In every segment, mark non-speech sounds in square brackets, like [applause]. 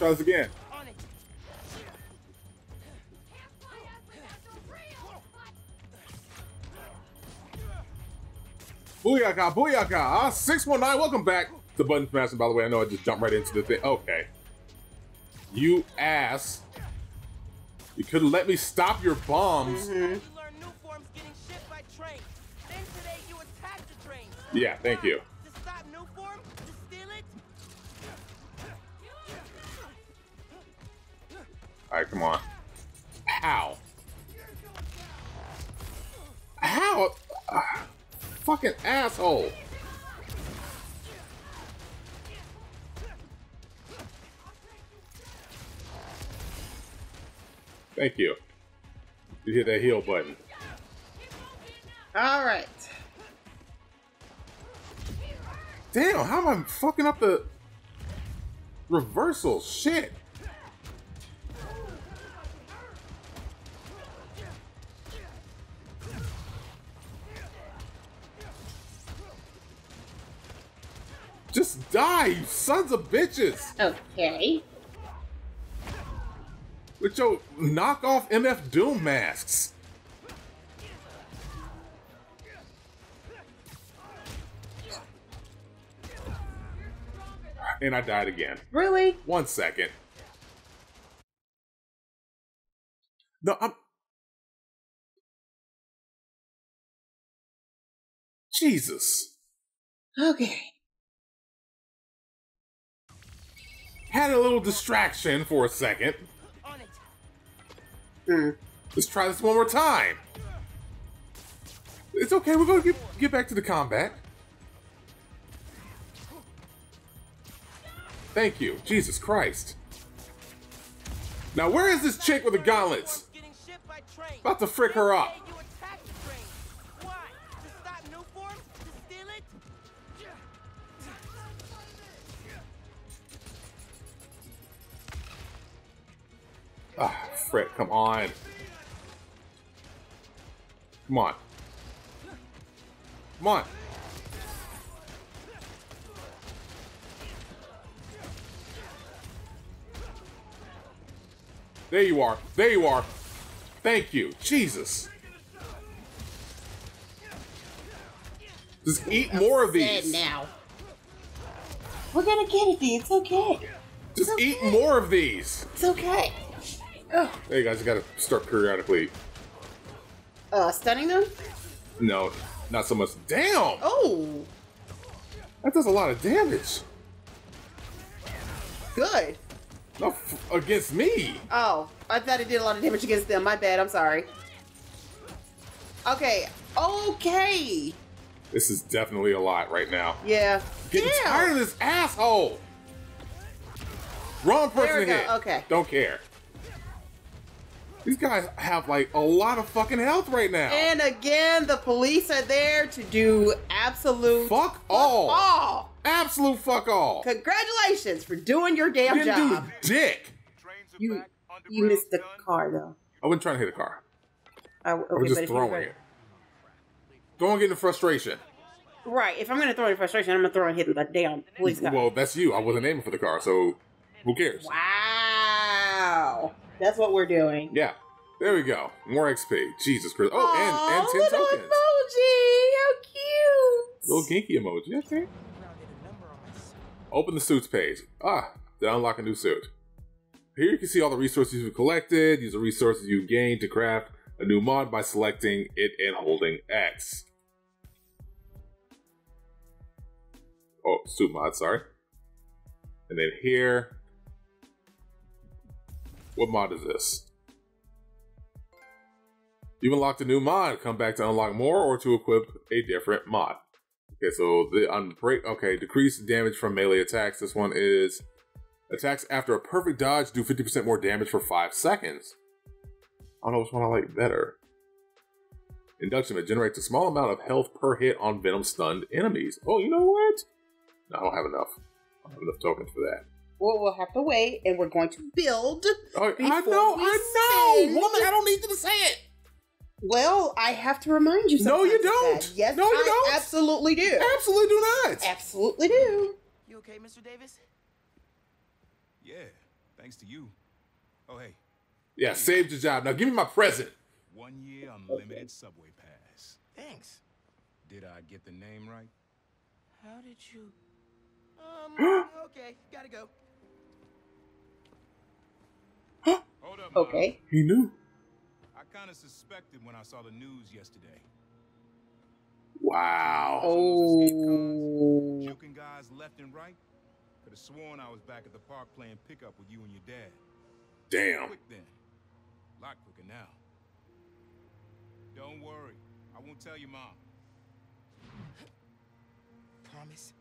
try this again. Booyaka, booyaka! Ah, 619, welcome back to Button Smashing. By the way, I know I just jumped right into the thing. Okay. You ass. You could have let me stop your bombs. You learn new forms getting Alright, come on. How? How? Ah, fucking asshole. Thank you. You hit that heal button. All right. Damn, how am I fucking up the reversal? Shit. Just die, you sons of bitches! Okay. With your knockoff MF Doom masks. And I died again. Really? One second. No, I'm. Jesus. Okay. Had a little distraction for a second. Hmm. Let's try this one more time. It's okay, we're gonna get, get back to the combat. Thank you. Jesus Christ. Now, where is this chick with the gauntlets? Forms getting shipped by train. About to frick her up. Ah, frick, come on. Come on. Come on. There you are. There you are. Thank you. Jesus. Just eat more of these. now. We're gonna get it, D. It's okay. Just It's eat more of these. It's okay. Oh, Hey guys, you gotta start periodically. uh, stunning them? No, not so much. Damn! Oh, That does a lot of damage. good. Against me. Oh, I thought it did a lot of damage against them. My bad. I'm sorry. Okay. Okay. This is definitely a lot right now. Yeah. Getting Damn. tired of this asshole. Wrong person to hit. okay. Don't care. These guys have like a lot of fucking health right now. And again, the police are there to do absolute fuck all. all. Absolute fuck all. Congratulations for doing your damn You job. do dick. You you missed the car though. I wasn't trying to hit a car. I, okay, I was but just if you throwing were- it. Don't get into frustration. Right. If I'm gonna throw in frustration, I'm gonna throw in hitting the damn police car. Well, that's you. I wasn't aiming for the car, so who cares? Wow. That's what we're doing. Yeah. There we go. More XP. Jesus Christ. Oh, Aw, and, and 10 little tokens. emoji. How cute. Little ginky emoji. Okay. Open the suits page. Ah, to unlock a new suit. Here you can see all the resources you've collected. Use the resources you gained to craft a new mod by selecting it and holding X. Oh, suit mod, sorry. And then here. What mod is this? You've unlocked a new mod. Come back to unlock more or to equip a different mod. Okay, so the unbreak. Okay, decrease damage from melee attacks. This one is attacks after a perfect dodge do 50% more damage for five seconds. I don't know which one I like better. Induction it generates a small amount of health per hit on venom stunned enemies. Oh, you know what? No, I don't have enough. I don't have enough tokens for that. Well, we'll have to wait, and we're going to build. Oh, I know, I know, send- woman. I don't need you to say it. Well, I have to remind you. No, you don't. that. Yes, No, you I don't. absolutely do. Absolutely do not. Absolutely do. You okay, Mr. Davis? Yeah, Thanks to you. Oh, hey, Yeah, saved your job. Now give me my present. one year unlimited subway pass. Thanks. Did I get the name right? How did you? Um. [gasps] okay, gotta go. Hold up. Mom. Okay. He knew. I kind of suspected when I saw the news yesterday. Wow. Oh. Juking guys left and right. Could have sworn I was back at the park playing pickup with you and your dad. Damn. Quick then. lot quicker now. Don't worry. I won't tell your mom. Promise.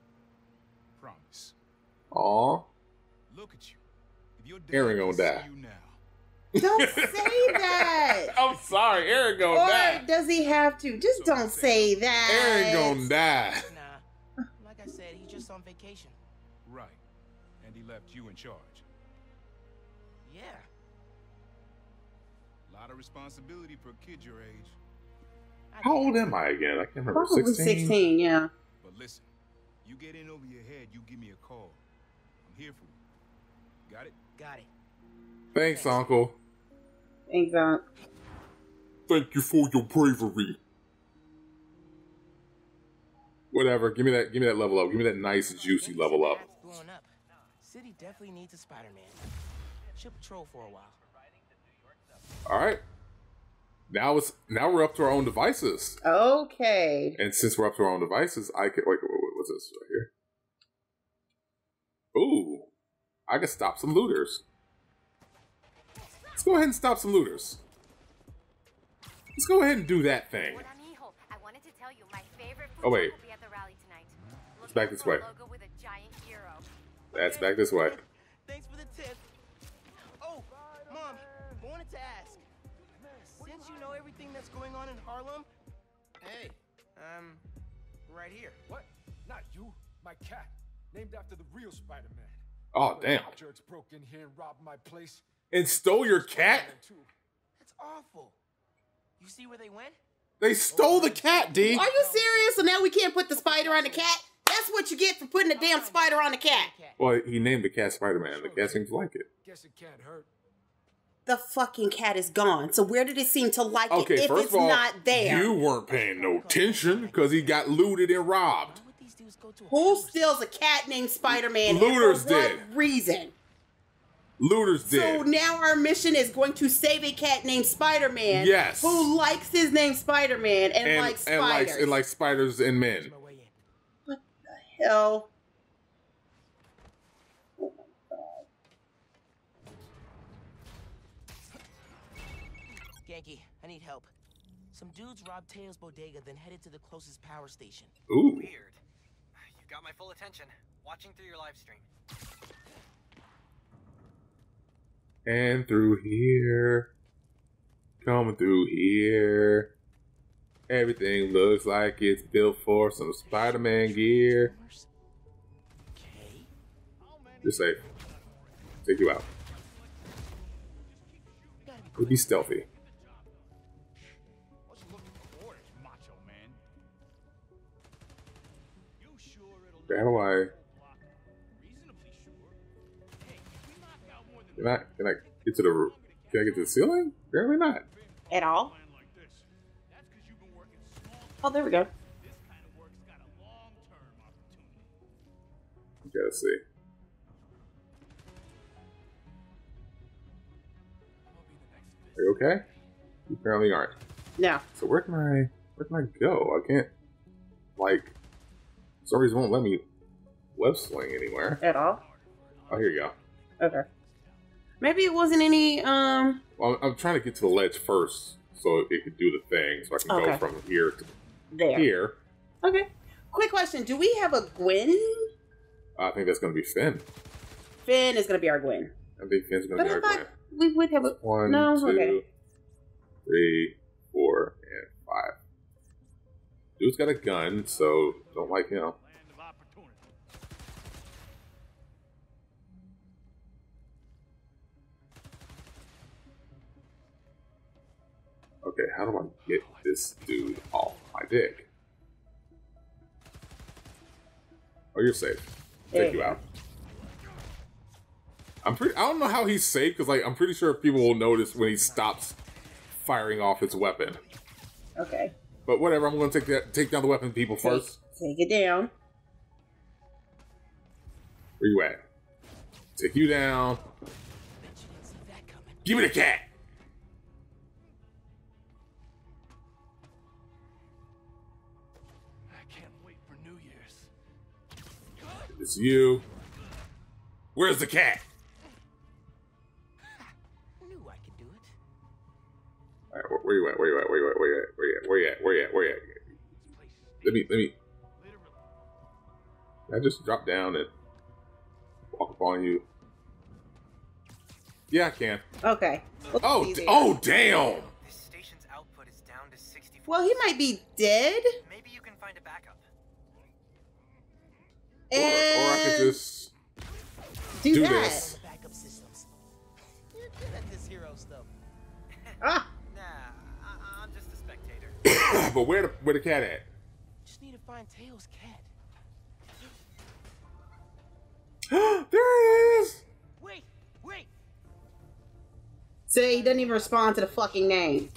Promise. Aw. Look at you. If Aaron gonna die. Don't [laughs] say that. [laughs] I'm sorry, Aaron gonna Or die. does he have to? Just don't say that. Aaron gonna die. Nah. Like I said, he's just on vacation. right. And he left you in charge. Yeah. A Lot of responsibility for a kid your age. How old am I again? I can't remember. Probably 16? 16, yeah. But listen, you get in over your head, you give me a call. I'm here for you. Got it? Got it. Thanks, Uncle. Exactly. Thank you for your bravery. Whatever. Give me that. Give me that level up. Give me that nice, juicy level up. ads up. City definitely needs a Spider-Man. Should patrol for a while. All right. Now it's now we're up to our own devices, Okay. and since we're up to our own devices, I can wait. What, what's this right here? Ooh, I can stop some looters. Let's go ahead and stop some looters. Let's go ahead and do that thing. Hola, mijo. I wanted to tell you my favorite food Oh, wait. will be at the rally tonight. Look back this way. Logo with a giant hero. That's back this way. Thanks for the tip. Oh, Mom, wanted to ask. Since you know everything that's going on in Harlem, hey, um, right here. What? Not you. My cat. Named after the real Spider-Man. Oh damn! Jerks broke in here and robbed my place. And stole your cat? That's awful. You see where they went? They stole the cat, D. Are you serious? So now we can't put the spider on the cat? That's what you get for putting a damn spider on the cat. Well, he named the cat Spider Man. The cat seems to like it. Guess it can't hurt. The fucking cat is gone. So where did it seem to like Okay, it if first it's of all, not there? you weren't paying no attention because he got looted and robbed. Why would these dudes go to Who steals a cat named Spider-Man? and Looters for what did. reason? Looters did. So now our mission is going to save a cat named Spider-Man. Yes. Who likes his name Spider-Man and, and, likes and spiders. likes and like spiders and men. My way in. Hell. Ganke, I need help. Some dudes robbed Teo's bodega, then headed to the closest power station. Ooh. Weird. Got my full attention. Watching through your live stream. And through here. Coming through here. Everything looks like it's built for some Spider Man gear. You're safe. Take you out. We'll be stealthy. How do I? reasonably sure? Hey, we knock out more than Can I? Can I get to the roof? Can I get to the ceiling? Apparently not. At all? plan like this. That's because you've been working small. Oh, there we go. This kind of got a long-term opportunity. You gotta see. I'll be the next Are you okay? You apparently aren't. No. So where can I? Where can I go? I can't. Like, some won't let me web swing anywhere. At all? Oh, here you go. Okay. Maybe it wasn't any um Well, I'm, I'm trying to get to the ledge first, so it could do the thing, so I can Okay. go from here to there. here. Okay. Quick question. Do we have a Gwen? I think that's going to be Phin. Phin is gonna be our Gwen. I think Phin's going to be I our Gwen. we would have a One, No, two, okay. three, four, and five. Dude's got a gun, so don't like him. land of opportunity. Okay, how do I get this dude off my dick? Oh, you're safe. Take you you out. I'm pretty. I don't know how he's safe because like I'm pretty sure people will notice when he stops firing off his weapon. Okay. But whatever. I'm going to take that take down the weapon people first. Take it down. Where you at? Take you down. Bet you didn't that coming. Give me the cat. I can't wait for New Year's. It's you. Where's the cat? Right, where, you at? Where you at? Where you at? Where you at? Where you at? Where you at? Where you at? Where you at? Let me let me. I just drop down and walk up on you. Yeah, I can. Okay. Let's Oh, oh, damn! This station's output is down to 64. Well, he might be dead. Maybe you can find a backup. Or, or I could just do, do that. this. Backup systems. You're good at this hero stuff. Ah, [coughs] but where the where the cat at? Just need to find Teo's cat. [gasps] there it is. Wait, wait. say he doesn't even respond to the fucking name.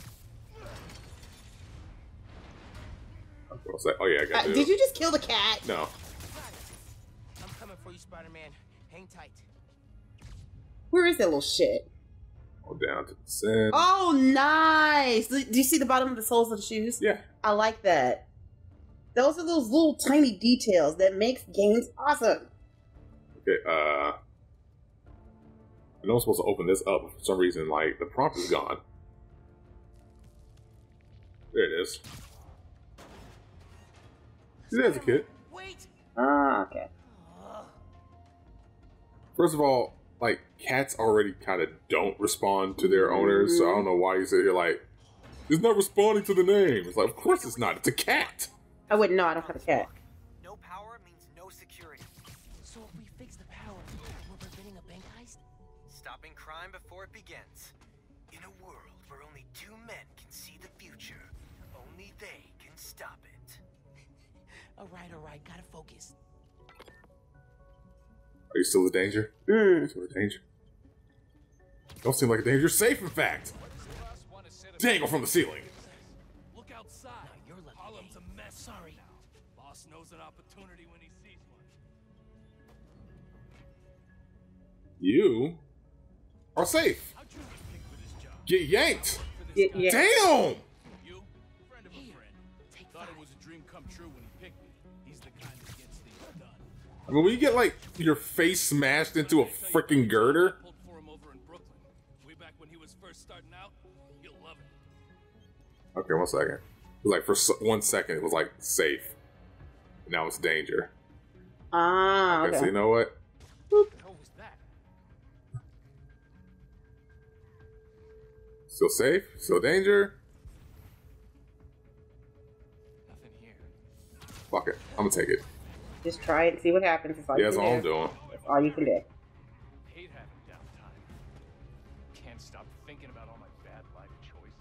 Oh yeah, I Uh, got to. did you just kill the cat? No. I'm coming for you, Spider-Man. Hang tight. Where is that little shit? Go down to the center. Oh, nice. Do you see the bottom of the soles of the shoes? Yeah. I like that. Those are those little tiny details that makes games awesome. Okay. Uh. I know I'm supposed to open this up. but For some reason, like the prompt is gone. There it is. There's a kid. Wait. Ah, okay. First of all, like cats already kind of don't respond to their owners, so I don't know why you sit here like it's not responding to the name. It's like, of course it's not. It's a cat. I wouldn't know. I don't have a cat. No power means no security. So if we fix the power, we're preventing a bank heist? Stopping crime before it begins. In a world where only two men can see the future, only they can stop it. [laughs] All right, all right. Gotta focus. Are you still a danger? Mm. Still a danger? Don't seem like a danger. You're safe, in fact. Last one is set up- Dangle from the ceiling. Look outside. Now you're lucky. Harlem's a mess. Sorry. Boss knows an opportunity when he sees one. You are safe. Get picked for this job? Get yanked. For this Yeah, guy? yeah. Damn. I mean, when you get like your face smashed into a freaking girder. Pulled for him over in Brooklyn. Way back when he was first starting out. You'll love it. Okay, one second. Like for one second, it was like safe. Now it's danger. Ah, Okay, so you know what? What the hell was that? Still safe. Still danger. Nothing here. Fuck it. I'm gonna take it. Just try it and see what happens. That's all Yeah, you that's can all I'm do. doing. That's all you can do. Hate having downtime. Can't stop thinking about all my bad life choices.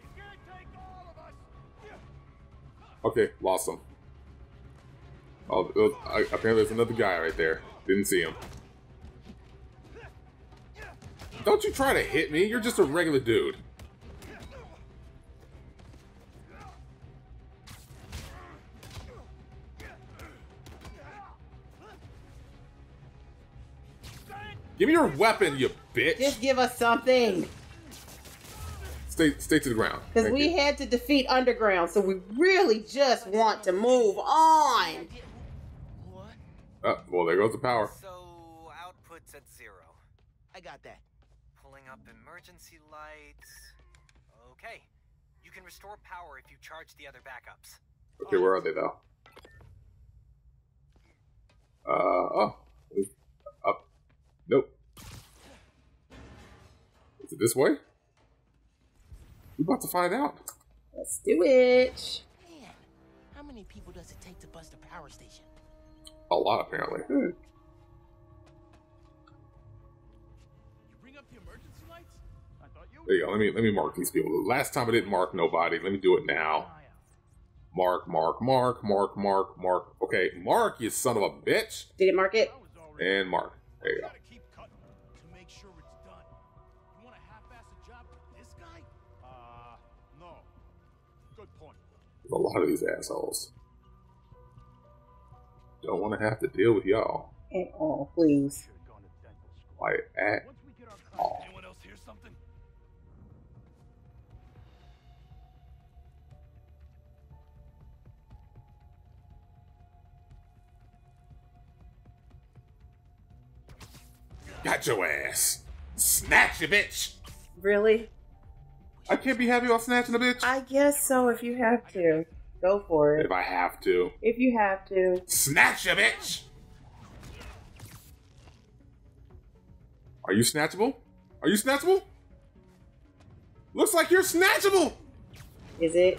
He's gonna take all of us. Okay, lost him. Oh, was- I- apparently there's another guy right there. Didn't see him. Don't you try to hit me. You're just a regular dude. Give me your weapon, you bitch. Just give us something. Stay, stay to the ground. Because we you. had to defeat Underground, so we really just want to move on. What? Uh, well, there goes the power. So, output's at zero. I got that. Pulling up emergency lights. Okay. You can restore power if you charge the other backups. Okay, where are they though? Uh oh, Is it this way? We're about to find out. Let's do it. Man, how many people does it take to bust a power station? A lot apparently. Hmm. You bring up the emergency lights? I thought you There you go. Let me let me mark these people. Last time I didn't mark nobody. Let me do it now. Ah, mark, mark, mark, mark, mark, mark. Okay, mark, you son of a bitch. Did it mark it? And Mark. There you go. A lot of these assholes. Don't want to have to deal with y'all. At all, please. Should've gone to dental school. Like at Once we get our all. Anyone else hear something? Got your ass. Snatch you, bitch. Really? I can't be happy about snatching a bitch. I guess so. If you have to, go for it. If I have to. If you have to. Snatch a bitch. Are you snatchable? Are you snatchable? Looks like you're snatchable. Is it?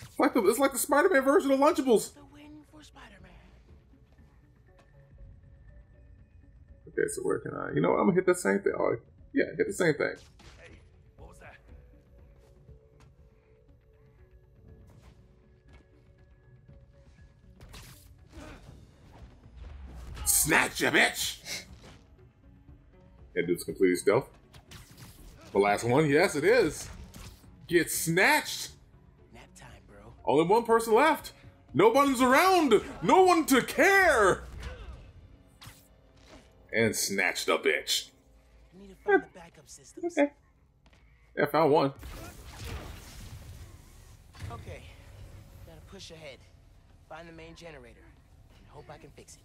It's like the, it's like the Spider-Man version of Lunchables. The win for Spider-Man. Okay, so where can I? You know what? I'm gonna hit the same thing. Oh, yeah, hit the same thing. Snatch you, bitch. That dude's completely stealth. The last one, yes, it is. Get snatched. Nap time, bro. Only one person left. No Nobody's around. No one to care. And snatch the bitch. I need to find the backup systems. Okay. Yeah, found one. Okay. Gotta push ahead. Find the main generator. And hope I can fix it.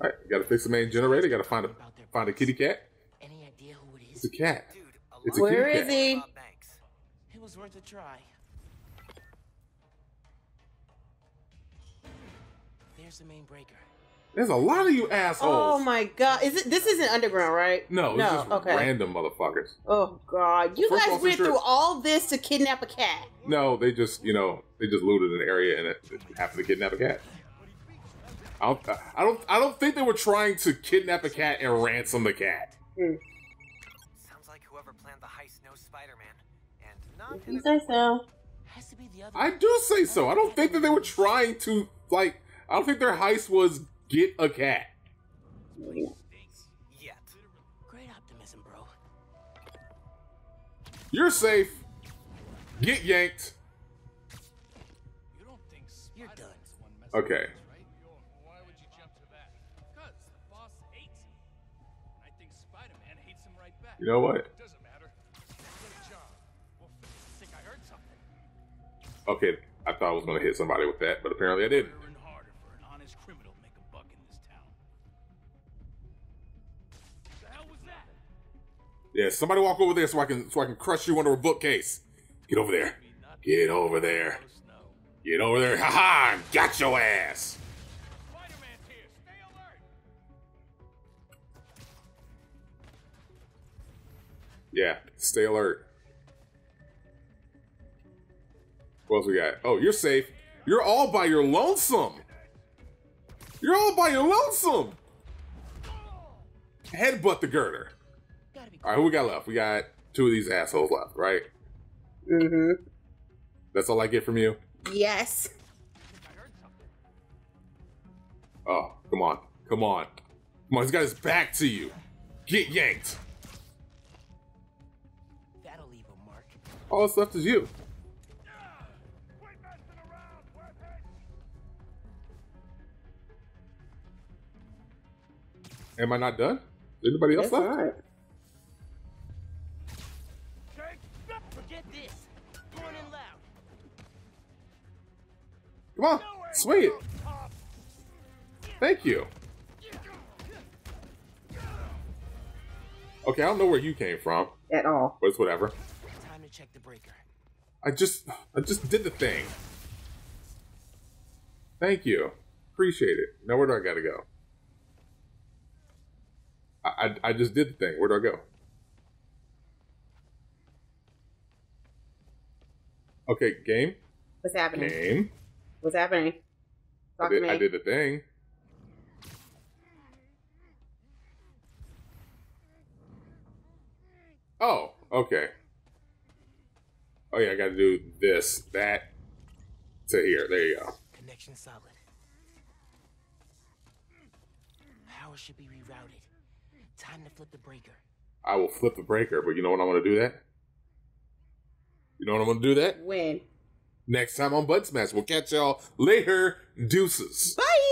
All right, gotta fix the main generator. Gotta find a find a kitty cat. Any idea who it It's a cat. Dude, It's a lot kitty Where cat. is he? It was worth a try. There's the main breaker. There's a lot of you assholes. Oh my god! Is it? This isn't underground, right? No, it's No. just Okay. random motherfuckers. Oh god! You First guys went since through all this to kidnap a cat. No, they just you know they just looted an area and it, it happened to kidnap a cat. I don't, I don't I don't think they were trying to kidnap a cat and ransom the cat. Mm. Sounds like whoever planned the heist knows Spider-Man. And not You say so? Has to be the other. I do say so. I don't think that they were trying to like. I don't think their heist was get a cat. yet. Great optimism, bro. You're safe. Get yanked. You don't think You're done. the one messing Okay. You know what? Doesn't matter. Get a job. Well, I think I heard something. Okay, I thought I was gonna hit somebody with that, but apparently I didn't. Harder and harder for an honest criminal to make a buck in this town. The hell was that? Yeah, somebody walk over there so I can so I can crush you under a bookcase. Get over there. Get over there. Get over there. [laughs] Ha ha! Got your ass. Yeah, stay alert. What else we got? Oh, you're safe. You're all by your lonesome. You're all by your lonesome. Headbutt the girder. All right, who we got left? We got two of these assholes left, right? Mm-hmm. That's all I get from you. Yes. I heard something. Oh, come on, come on, come on. He's got his back to you. Get yanked. All that's left is you. Am I not done? Is anybody else That's left? right. Forget this. Going in loud. Come on, swing it. Thank you. Okay, I don't know where you came from, At all. but it's whatever. Time to check the breaker. I just, I just did the thing. Thank you, appreciate it. Now where do I gotta go? I, I, I just did the thing. Where do I go? Okay, game, What's happening? game. What's happening? I Talk to me. I did the thing. Oh, okay oh yeah, I gotta do this, that, to here. There you go. Connection solid. Power should be rerouted. Time to flip the breaker. I will flip the breaker, but you know when I'm gonna do that? You know when I'm gonna do that? When? Next time on Bud Smash. We'll catch y'all later. Deuces. Bye!